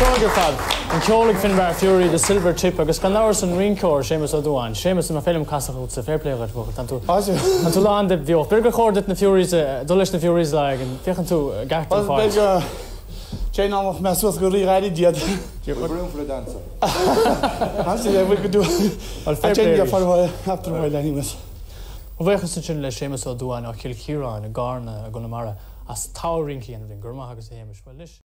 seogur fad an ceolaigh Finbar Furey de silver chip agus gan náir san rincóir sémas ó sémas na film casút sa fairléir fu an tú an tú lá de bhío bir go chóir na fiúí eh, dolis na fiúí eh, le an fichan tú gatar sé ná me go rí réidir diad brúmfra dansa. bfu go dú farháil aftarháil lenímas. bhéchas sin le Seamus Ó Dubháin á chiil a gána a gona mara as tárincí an bhín gurma agus héimeis leis.